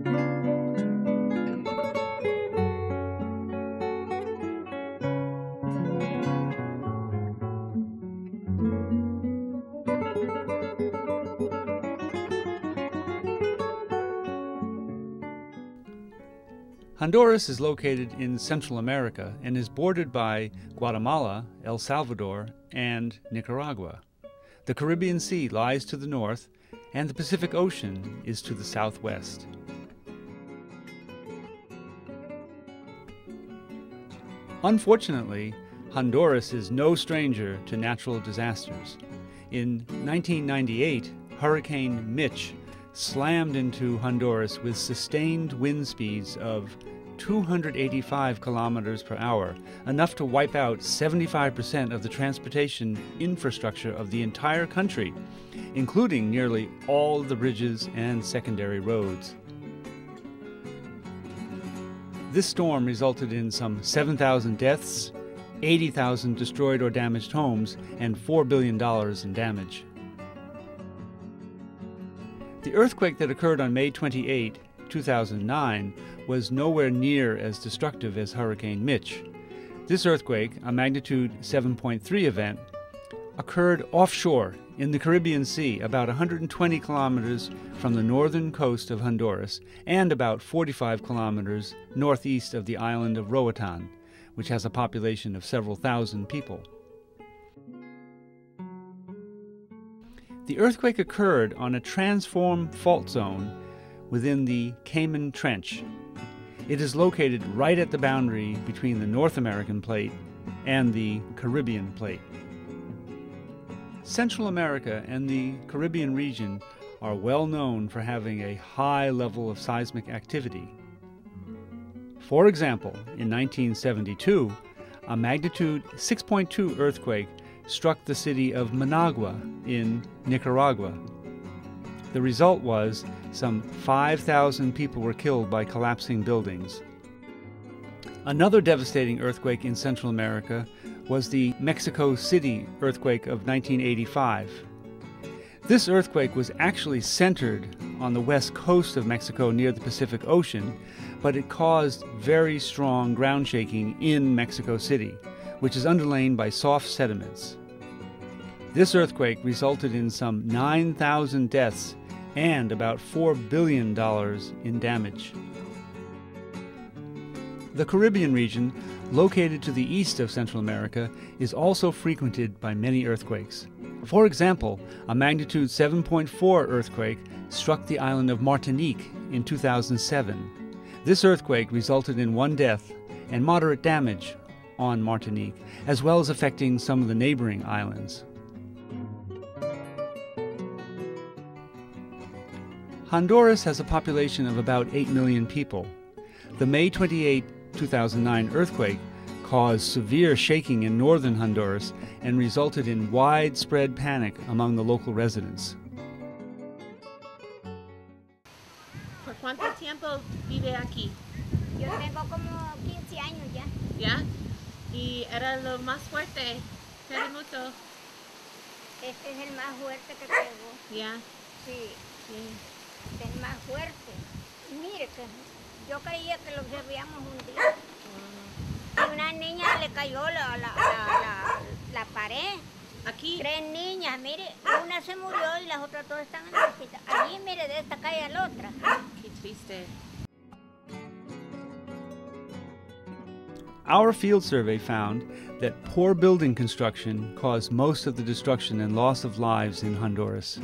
Honduras is located in Central America and is bordered by Guatemala, El Salvador, and Nicaragua. The Caribbean Sea lies to the north, and the Pacific Ocean is to the southwest. Unfortunately, Honduras is no stranger to natural disasters. In 1998, Hurricane Mitch slammed into Honduras with sustained wind speeds of 285 kilometers per hour, enough to wipe out 75% of the transportation infrastructure of the entire country, including nearly all the bridges and secondary roads. This storm resulted in some 7,000 deaths, 80,000 destroyed or damaged homes, and $4 billion in damage. The earthquake that occurred on May 28, 2009, was nowhere near as destructive as Hurricane Mitch. This earthquake, a magnitude 7.3 event, occurred offshore in the Caribbean Sea, about 120 kilometers from the northern coast of Honduras and about 45 kilometers northeast of the island of Roatan, which has a population of several thousand people. The earthquake occurred on a transform fault zone within the Cayman Trench. It is located right at the boundary between the North American plate and the Caribbean plate. Central America and the Caribbean region are well known for having a high level of seismic activity. For example, in 1972, a magnitude 6.2 earthquake struck the city of Managua in Nicaragua. The result was some 5,000 people were killed by collapsing buildings. Another devastating earthquake in Central America was the Mexico City earthquake of 1985. This earthquake was actually centered on the west coast of Mexico near the Pacific Ocean, but it caused very strong ground shaking in Mexico City, which is underlain by soft sediments. This earthquake resulted in some 9,000 deaths and about $4 billion in damage. The Caribbean region, located to the east of Central America, is also frequented by many earthquakes. For example, a magnitude 7.4 earthquake struck the island of Martinique in 2007. This earthquake resulted in one death and moderate damage on Martinique, as well as affecting some of the neighboring islands. Honduras has a population of about 8 million people. The May 28, 2009 earthquake caused severe shaking in northern Honduras and resulted in widespread panic among the local residents. ¿Por cuánto tiempo vive aquí? Yo tengo como 15 años ya. ¿Ya? ¿Y era lo más fuerte? Terremoto. Este es el más fuerte que tengo. ¿Ya? Sí, Sí. este es el más fuerte. Mire que yo creía que lo observíamos un día. Y una niña le cayó la, la, la, la, la pared. Aquí. Tres niñas, mire, una se murió y las otras dos están en el hospital. Allí, mire, de esta calle a la otra. Qué triste. Our field survey found that poor building construction caused most of the destruction and loss of lives in Honduras.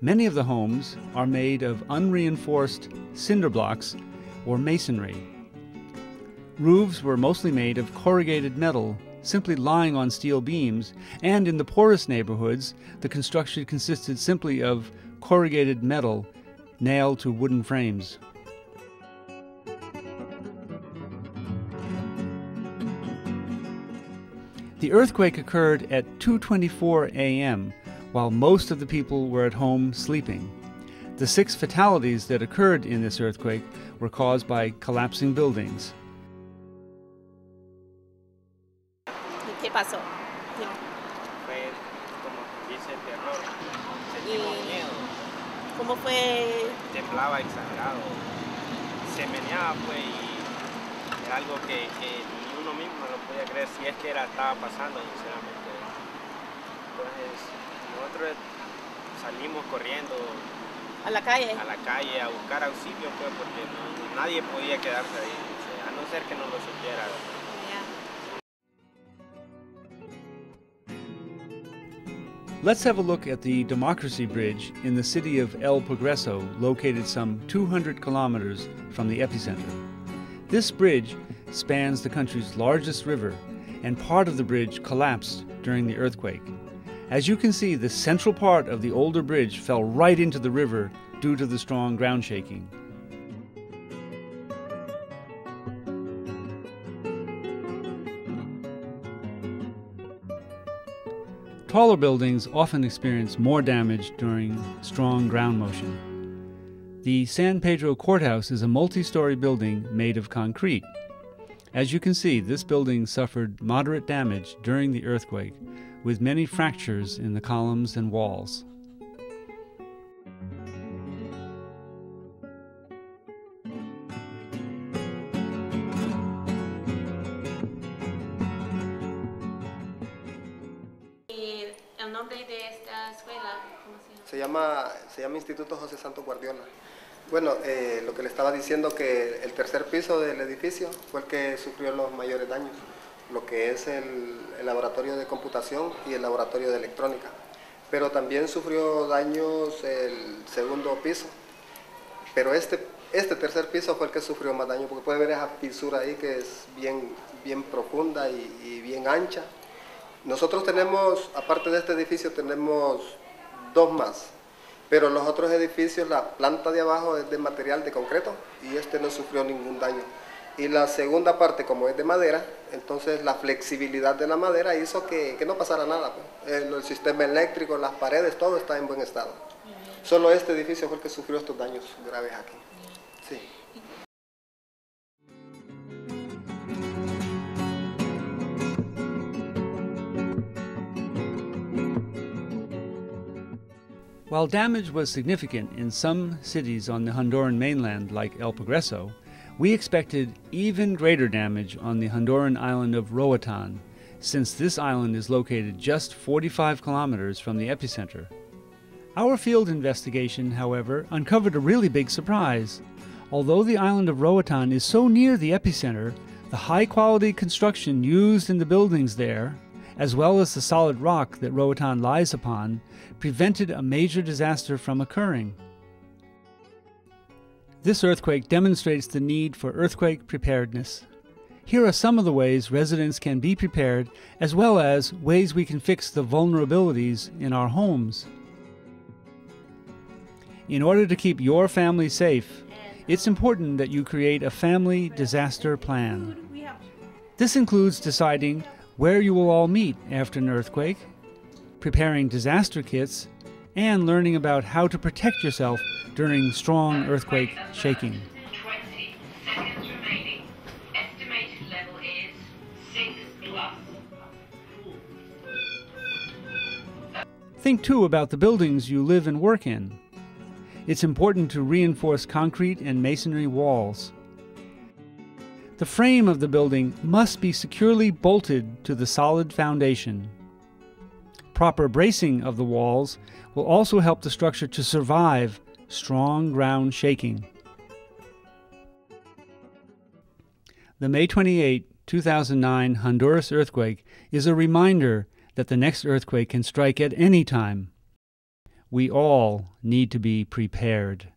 Many of the homes are made of unreinforced cinder blocks or masonry. Roofs were mostly made of corrugated metal, simply lying on steel beams, and in the poorest neighborhoods, the construction consisted simply of corrugated metal nailed to wooden frames. The earthquake occurred at 2:24 a.m., while most of the people were at home sleeping. The six fatalities that occurred in this earthquake were caused by collapsing buildings. Qué pasó? fue como dice terror, sentimos Y- miedo. ¿Cómo fue? Temblaba exagerado, se meneaba pues y era algo que, que ni uno mismo no podía creer si es que era, estaba pasando sinceramente. Entonces nosotros salimos corriendo A la calle. a la calle a buscar auxilio pues porque no- nadie podía quedarse ahí, a no ser que no lo supiera. Ya. Let's have a look at the Democracy Bridge in the city of El Progreso, located some 200 kilometers from the epicenter. This bridge spans the country's largest river, and part of the bridge collapsed during the earthquake. As you can see, the central part of the older bridge fell right into the river due to the strong ground shaking. Taller buildings often experience more damage during strong ground motion. The San Pedro Courthouse is a multi story building made of concrete. As you can see, this building suffered moderate damage during the earthquake, with many fractures in the columns and walls. ¿Y el nombre de esta escuela? ¿Cómo se llama? Se llama, se llama Instituto José Santo Guardiola. Bueno, eh, lo que le estaba diciendo que el tercer piso del edificio fue el que sufrió los mayores daños, lo que es el, laboratorio de computación y el laboratorio de electrónica. Pero también sufrió daños el segundo piso. Pero este, este tercer piso fue el que sufrió más daño, porque puede ver esa fisura ahí que es bien, bien profunda y, y bien ancha. Nosotros tenemos, aparte de este edificio, tenemos dos más. Pero los otros edificios, la planta de abajo es de material de concreto y este no sufrió ningún daño. Y la segunda parte, como es de madera, entonces la flexibilidad de la madera hizo que, que no pasara nada. pues. El, el sistema eléctrico, las paredes, todo está en buen estado. Solo este edificio fue el que sufrió estos daños graves aquí. Sí. While damage was significant in some cities on the Honduran mainland, like El Progreso, we expected even greater damage on the Honduran island of Roatan, since this island is located just 45 kilometers from the epicenter. Our field investigation, however, uncovered a really big surprise. Although the island of Roatan is so near the epicenter, the high quality construction used in the buildings there, as well as the solid rock that Roatan lies upon, prevented a major disaster from occurring. This earthquake demonstrates the need for earthquake preparedness. Here are some of the ways residents can be prepared, as well as ways we can fix the vulnerabilities in our homes. In order to keep your family safe, it's important that you create a family disaster plan. This includes deciding where you will all meet after an earthquake, preparing disaster kits, and learning about how to protect yourself during strong earthquake shaking. 20 seconds remaining. Estimated level is 6 plus. Think too about the buildings you live and work in. It's important to reinforce concrete and masonry walls. The frame of the building must be securely bolted to the solid foundation. Proper bracing of the walls will also help the structure to survive strong ground shaking. The May 28, 2009 Honduras earthquake is a reminder that the next earthquake can strike at any time. We all need to be prepared.